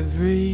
Every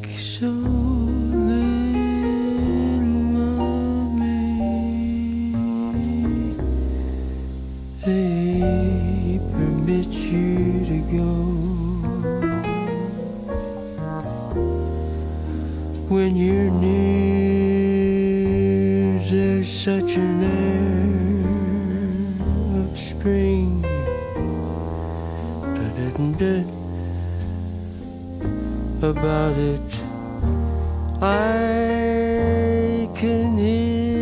Think so little of About it, I can hear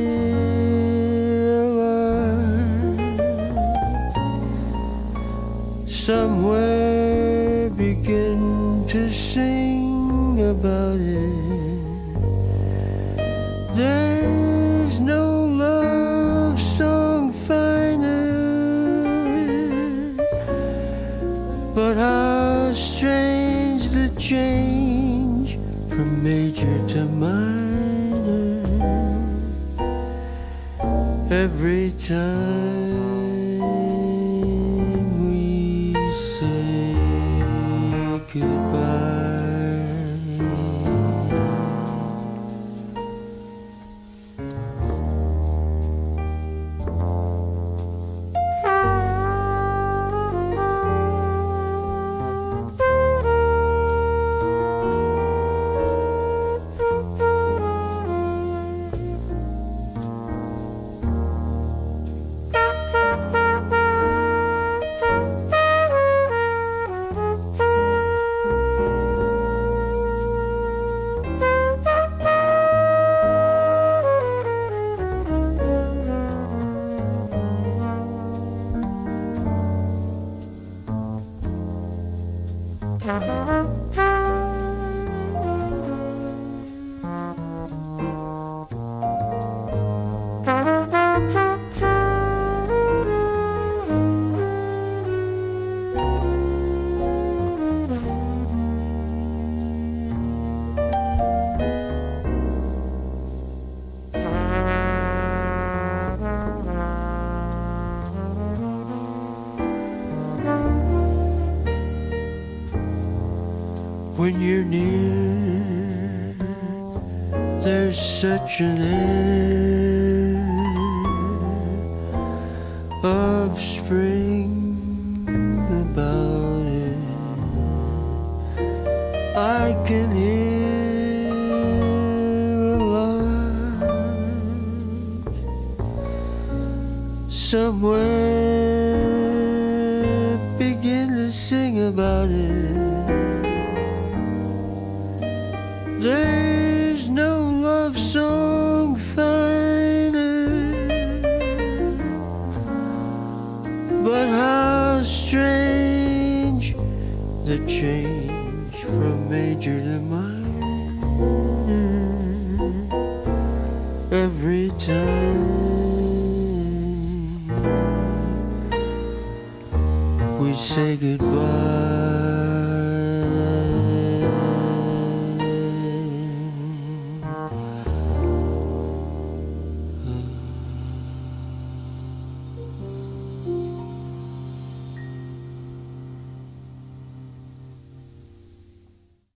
somewhere begin to sing about it. There's no love song finer, but how strange the change from major to minor. Every time goodbye. When you're near. There's such an air of spring about it. I can hear a lark somewhere begin to sing about it. There's no love song finer, but how strange the change from major to minor every time we say goodbye.